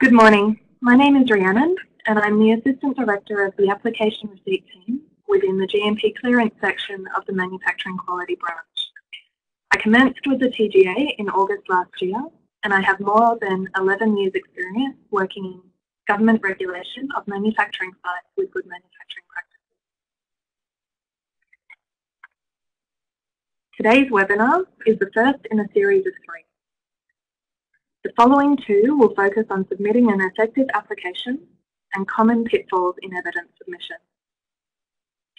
Good morning. My name is Rhiannon and I'm the Assistant Director of the Application Receipt Team within the GMP Clearance section of the Manufacturing Quality Branch. I commenced with the TGA in August last year and I have more than 11 years experience working in government regulation of manufacturing sites with good manufacturing practices. Today's webinar is the first in a series of three. The following two will focus on submitting an effective application and common pitfalls in evidence submission.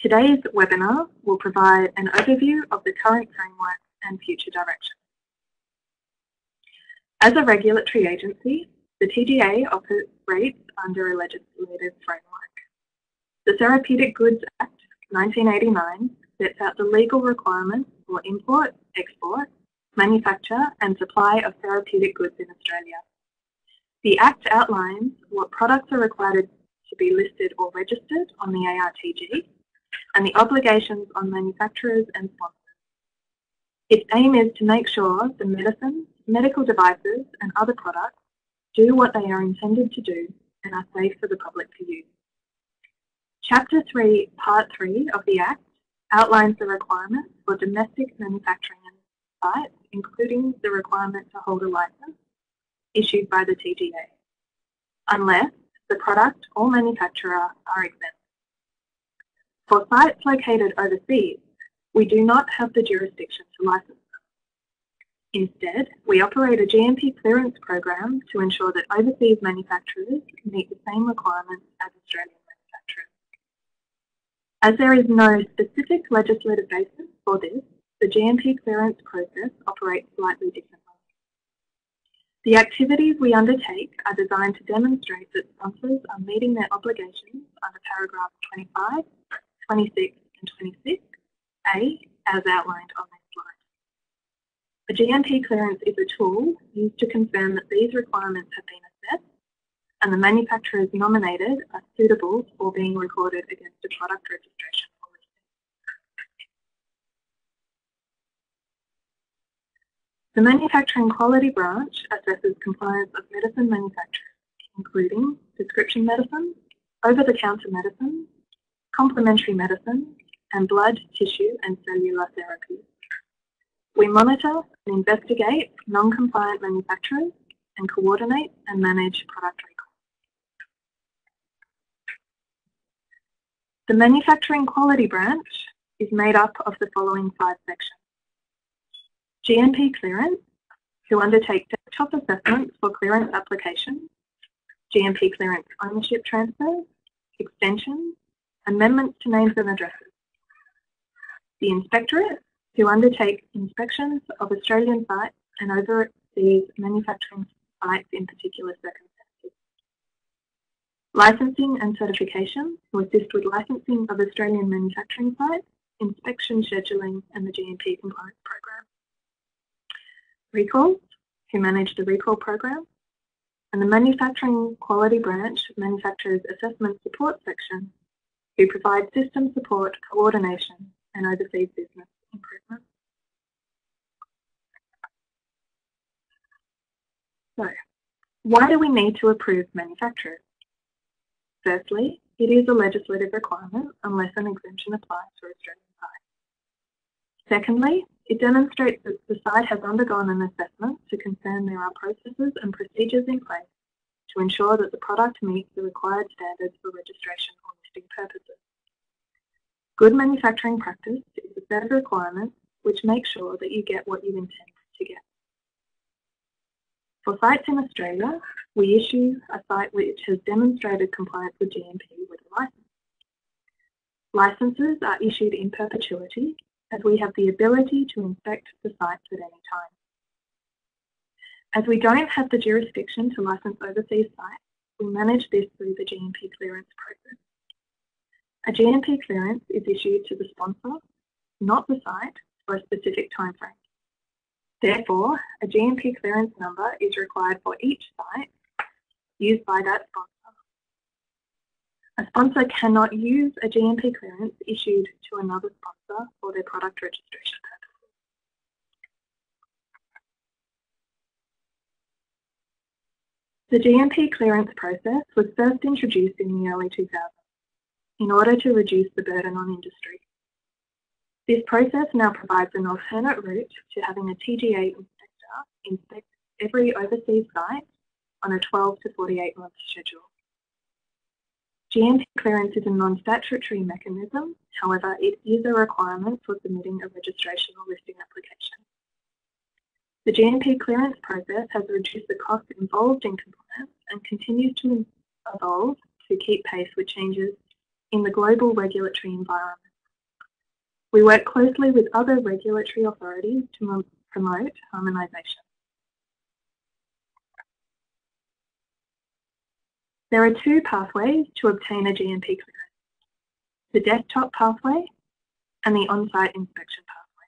Today's webinar will provide an overview of the current framework and future direction. As a regulatory agency, the TGA operates under a legislative framework. The Therapeutic Goods Act 1989 sets out the legal requirements for import, export, manufacture and supply of therapeutic goods in Australia. The Act outlines what products are required to be listed or registered on the ARTG and the obligations on manufacturers and sponsors. Its aim is to make sure the medicines, medical devices and other products do what they are intended to do and are safe for the public to use. Chapter 3, Part 3 of the Act outlines the requirements for domestic manufacturing and sites, including the requirement to hold a license issued by the TGA, unless the product or manufacturer are exempt. For sites located overseas, we do not have the jurisdiction to license them. Instead, we operate a GMP clearance program to ensure that overseas manufacturers meet the same requirements as Australian manufacturers. As there is no specific legislative basis for this, the GMP clearance process operates slightly differently. The activities we undertake are designed to demonstrate that sponsors are meeting their obligations under paragraphs 25, 26 and 26A as outlined on this slide. A GMP clearance is a tool used to confirm that these requirements have been assessed and the manufacturers nominated are suitable for being recorded against a product registration The Manufacturing Quality Branch assesses compliance of medicine manufacturers, including prescription medicine, over-the-counter medicine, complementary medicine, and blood, tissue and cellular therapies. We monitor and investigate non-compliant manufacturers and coordinate and manage product recalls. The Manufacturing Quality Branch is made up of the following five sections. GMP clearance, who undertake desktop assessments for clearance applications, GMP clearance ownership transfers, extensions, amendments to names and addresses. The inspectorate, who undertake inspections of Australian sites and overseas manufacturing sites in particular circumstances. Licensing and certification, who assist with licensing of Australian manufacturing sites, inspection scheduling and the GMP compliance program recalls, who manage the recall program, and the Manufacturing Quality Branch Manufacturers Assessment Support Section, who provide system support, coordination, and oversees business improvement. So, why do we need to approve manufacturers? Firstly, it is a legislative requirement unless an exemption applies for Australian sites. Secondly, it demonstrates that the site has undergone an assessment to confirm there are processes and procedures in place to ensure that the product meets the required standards for registration or listing purposes. Good manufacturing practice is a set of requirements which make sure that you get what you intend to get. For sites in Australia, we issue a site which has demonstrated compliance with GMP with a license. Licenses are issued in perpetuity as we have the ability to inspect the sites at any time. As we don't have the jurisdiction to license overseas sites, we manage this through the GMP clearance process. A GMP clearance is issued to the sponsor, not the site, for a specific time frame. Therefore, a GMP clearance number is required for each site used by that sponsor. A sponsor cannot use a GMP clearance issued to another sponsor for their product registration purposes. The GMP clearance process was first introduced in the early 2000s in order to reduce the burden on industry. This process now provides an alternate route to having a TGA inspector inspect every overseas site on a 12 to 48 month schedule. GMP clearance is a non-statutory mechanism, however it is a requirement for submitting a registration or listing application. The GMP clearance process has reduced the cost involved in compliance and continues to evolve to keep pace with changes in the global regulatory environment. We work closely with other regulatory authorities to promote harmonisation. There are two pathways to obtain a GMP clearance, the desktop pathway and the on-site inspection pathway.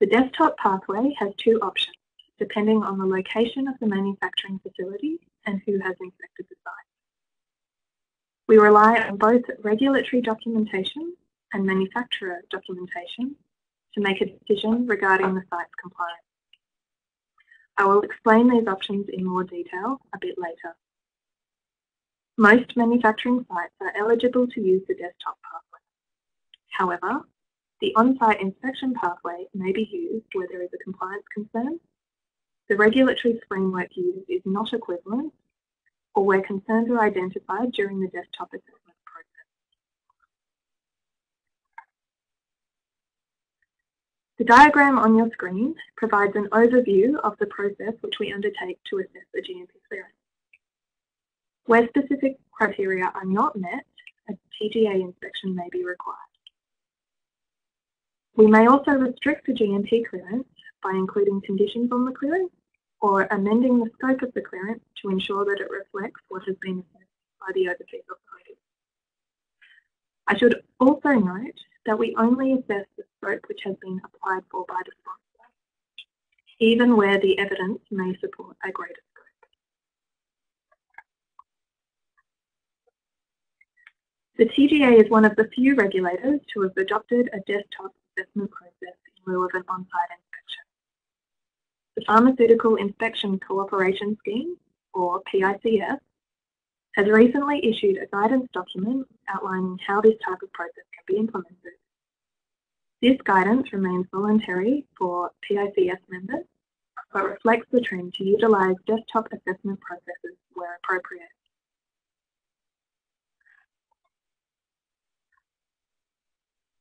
The desktop pathway has two options, depending on the location of the manufacturing facility and who has inspected the site. We rely on both regulatory documentation and manufacturer documentation to make a decision regarding the site's compliance. I will explain these options in more detail a bit later. Most manufacturing sites are eligible to use the desktop pathway. However, the on-site inspection pathway may be used where there is a compliance concern, the regulatory framework used is not equivalent, or where concerns are identified during the desktop assessment process. The diagram on your screen provides an overview of the process which we undertake to assess the GMP clearance. Where specific criteria are not met, a TGA inspection may be required. We may also restrict the GMP clearance by including conditions on the clearance or amending the scope of the clearance to ensure that it reflects what has been assessed by the overseas authority. I should also note that we only assess the scope which has been applied for by the sponsor, even where the evidence may support a greater scope. The TGA is one of the few regulators to have adopted a desktop assessment process in lieu of an on-site inspection. The Pharmaceutical Inspection Cooperation Scheme, or PICS, has recently issued a guidance document outlining how this type of process can be implemented. This guidance remains voluntary for PICS members, but reflects the trend to utilise desktop assessment processes where appropriate.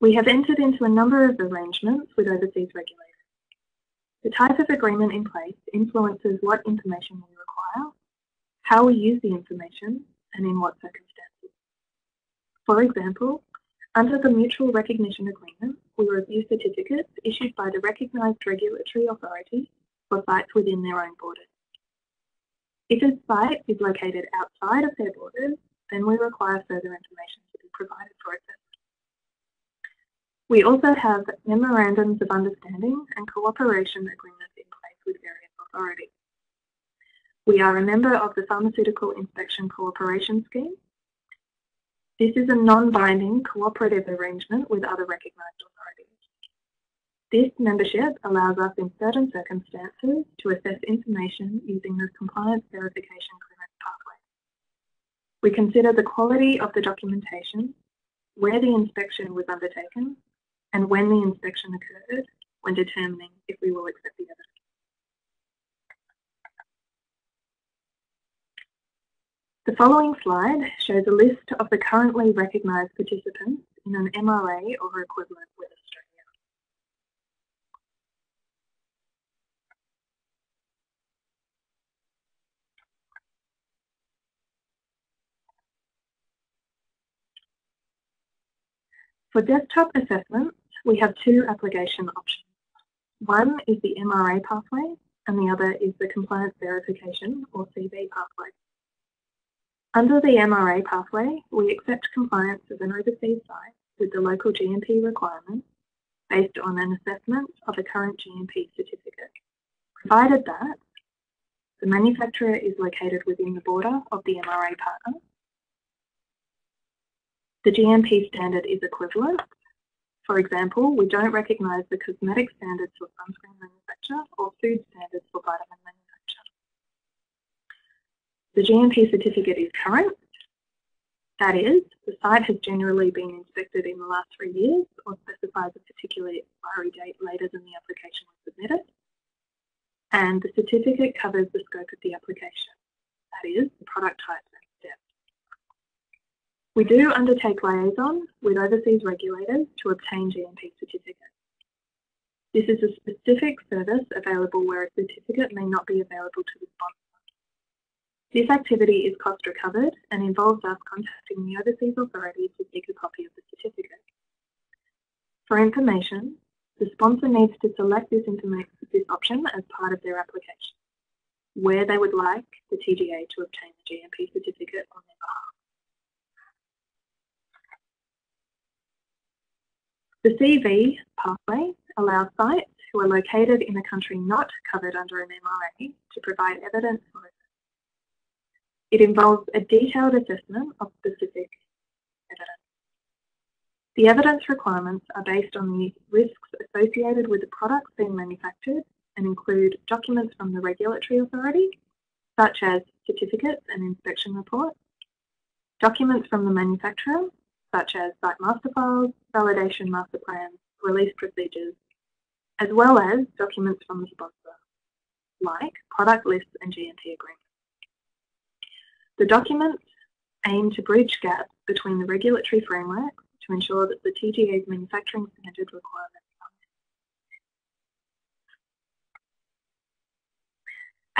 We have entered into a number of arrangements with overseas regulators. The type of agreement in place influences what information we require, how we use the information, and in what circumstances. For example, under the Mutual Recognition Agreement, we review certificates issued by the recognised regulatory authority for sites within their own borders. If a site is located outside of their borders, then we require further information to be provided for assessment. We also have memorandums of understanding and cooperation agreements in place with various authorities. We are a member of the Pharmaceutical Inspection Cooperation Scheme. This is a non-binding cooperative arrangement with other recognised authorities. This membership allows us in certain circumstances to assess information using the compliance verification clearance pathway. We consider the quality of the documentation, where the inspection was undertaken, and when the inspection occurred when determining if we will accept the evidence. The following slide shows a list of the currently recognised participants in an MRA or equivalent with Australia. For desktop assessment, we have two application options. One is the MRA pathway and the other is the compliance verification or CV pathway. Under the MRA pathway, we accept compliance of an overseas site with the local GMP requirements based on an assessment of a current GMP certificate, provided that the manufacturer is located within the border of the MRA partner, the GMP standard is equivalent for example, we don't recognise the cosmetic standards for sunscreen manufacture or food standards for vitamin manufacture. The GMP certificate is current. That is, the site has generally been inspected in the last three years or specifies a particular expiry date later than the application was submitted. And the certificate covers the scope of the application, that is, the product type. We do undertake liaison with overseas regulators to obtain GMP certificates. This is a specific service available where a certificate may not be available to the sponsor. This activity is cost recovered and involves us contacting the overseas authority to seek a copy of the certificate. For information, the sponsor needs to select this, this option as part of their application, where they would like the TGA to obtain the GMP certificate on their behalf. The CV pathway allows sites who are located in a country not covered under an MRA to provide evidence for it involves a detailed assessment of specific evidence. The evidence requirements are based on the risks associated with the products being manufactured and include documents from the regulatory authority, such as certificates and inspection reports, documents from the manufacturer, such as site master files, validation master plans, release procedures, as well as documents from the sponsor, like product lists and GMP agreements. The documents aim to bridge gaps between the regulatory framework to ensure that the TGA's manufacturing standard requirements are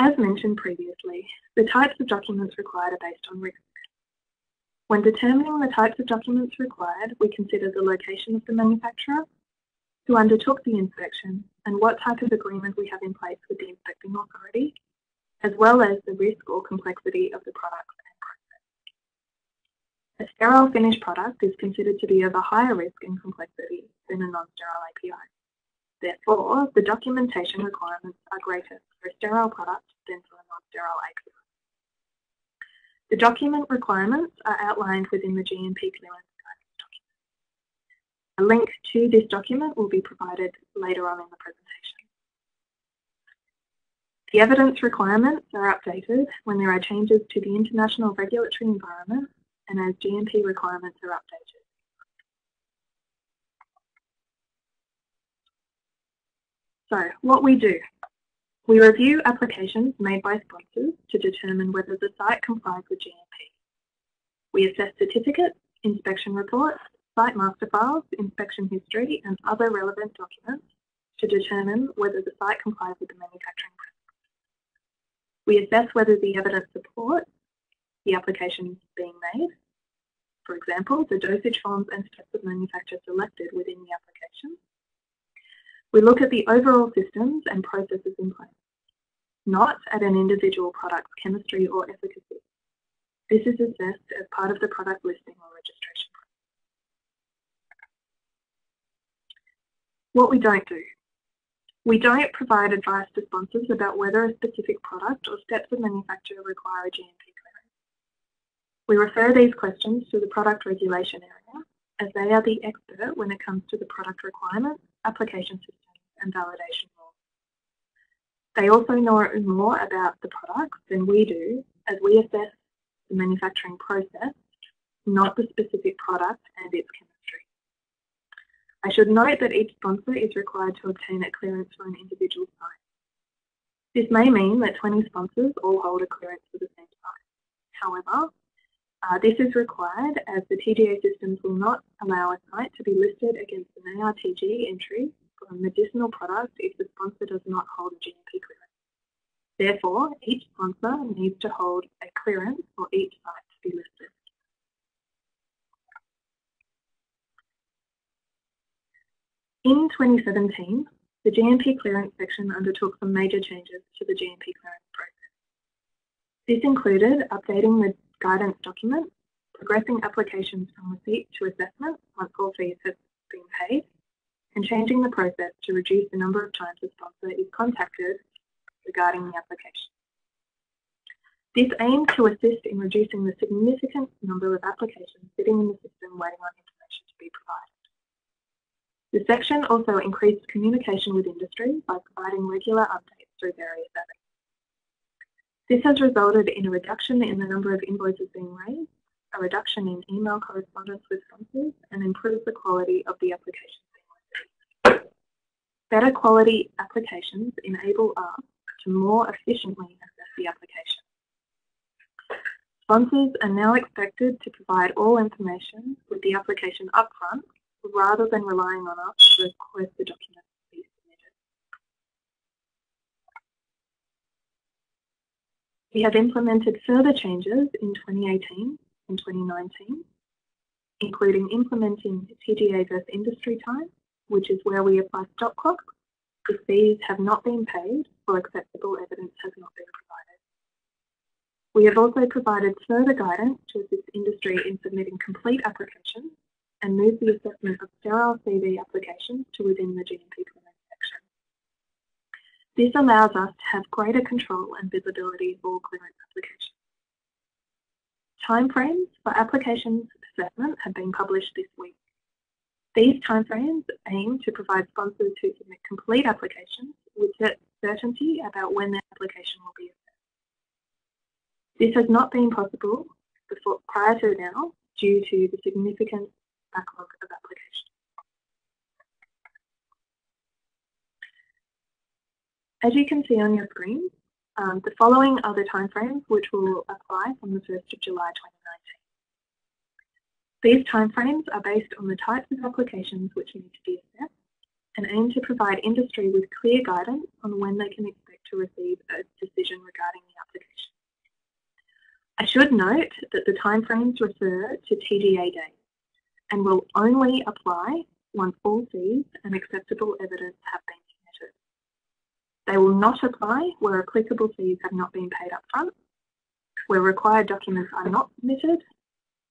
met. As mentioned previously, the types of documents required are based on risk. When determining the types of documents required, we consider the location of the manufacturer, who undertook the inspection, and what type of agreement we have in place with the inspecting authority, as well as the risk or complexity of the products and process. A sterile finished product is considered to be of a higher risk and complexity than a non-sterile API. Therefore, the documentation requirements are greater for a sterile product than for a non-sterile API. The document requirements are outlined within the GMP clearance document. A link to this document will be provided later on in the presentation. The evidence requirements are updated when there are changes to the international regulatory environment and as GMP requirements are updated. So, what we do. We review applications made by sponsors to determine whether the site complies with GMP. We assess certificates, inspection reports, site master files, inspection history and other relevant documents to determine whether the site complies with the manufacturing process. we assess whether the evidence supports the applications being made. For example, the dosage forms and steps of manufacture selected within the application. We look at the overall systems and processes in place, not at an individual product's chemistry or efficacy. This is assessed as part of the product listing or registration process. What we don't do we don't provide advice to sponsors about whether a specific product or steps of manufacture require a GMP clearance. We refer these questions to the product regulation area as they are the expert when it comes to the product requirements, application systems and validation rules. They also know more about the products than we do as we assess the manufacturing process, not the specific product and its chemistry. I should note that each sponsor is required to obtain a clearance for an individual site. This may mean that 20 sponsors all hold a clearance for the same site. However, uh, this is required as the TGA systems will not allow a site to be listed against an ARTG entry for a medicinal product if the sponsor does not hold a GMP clearance. Therefore, each sponsor needs to hold a clearance for each site to be listed. In 2017, the GMP clearance section undertook some major changes to the GMP clearance process. This included updating the guidance document, progressing applications from receipt to assessment once all fees have been paid, and changing the process to reduce the number of times a sponsor is contacted regarding the application. This aims to assist in reducing the significant number of applications sitting in the system waiting on information to be provided. The section also increased communication with industry by providing regular updates through various avenues. This has resulted in a reduction in the number of invoices being raised, a reduction in email correspondence with sponsors, and improves the quality of the applications. Better quality applications enable us to more efficiently assess the application. Sponsors are now expected to provide all information with the application upfront rather than relying on us to request the documents to be submitted. We have implemented further changes in 2018 and 2019, including implementing TGA versus industry time, which is where we apply stop clock if fees have not been paid or acceptable evidence has not been provided. We have also provided further guidance to assist industry in submitting complete applications and move the assessment of sterile CV applications to within the GMP. This allows us to have greater control and visibility all clearance applications. Timeframes for applications assessment have been published this week. These timeframes aim to provide sponsors who submit complete applications with certainty about when their application will be assessed. This has not been possible before, prior to now due to the significant backlog of applications. As you can see on your screen, um, the following are the timeframes which will apply from the 1st of July 2019. These timeframes are based on the types of applications which need to be assessed and aim to provide industry with clear guidance on when they can expect to receive a decision regarding the application. I should note that the timeframes refer to TGA days and will only apply once all fees and acceptable evidence have been. They will not apply where applicable fees have not been paid up front, where required documents are not submitted,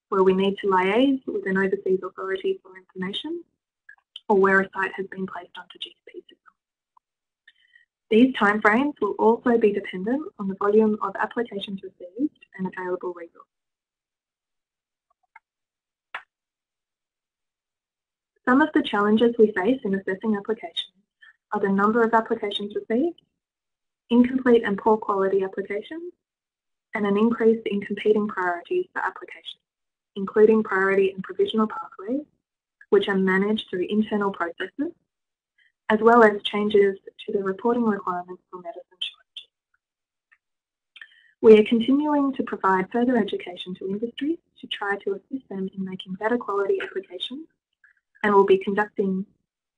where we need to liaise with an overseas authority for information, or where a site has been placed onto GSP system. These timeframes will also be dependent on the volume of applications received and available resources. Some of the challenges we face in assessing applications are the number of applications received, incomplete and poor quality applications, and an increase in competing priorities for applications, including priority and provisional pathways, which are managed through internal processes, as well as changes to the reporting requirements for medicine shortages. We are continuing to provide further education to industry to try to assist them in making better quality applications and will be conducting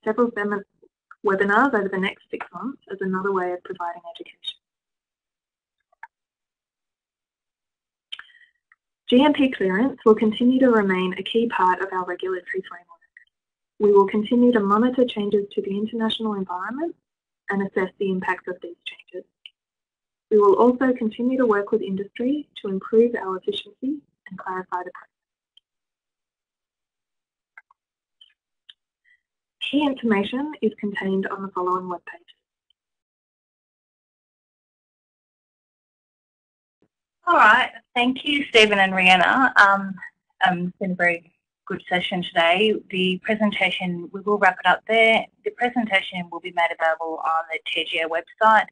several webinars over the next six months as another way of providing education. GMP clearance will continue to remain a key part of our regulatory framework. We will continue to monitor changes to the international environment and assess the impact of these changes. We will also continue to work with industry to improve our efficiency and clarify the process. Key information is contained on the following web pages. All right, thank you, Stephen and Rhianna. Um, um, it's been a very good session today. The presentation, we will wrap it up there. The presentation will be made available on the TGA website,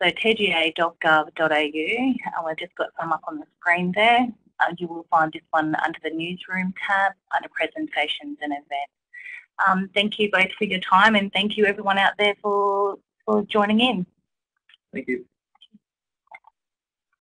so tga.gov.au, and we've just got some up on the screen there. Uh, you will find this one under the newsroom tab, under presentations and events. Um, thank you both for your time and thank you everyone out there for, for joining in. Thank you.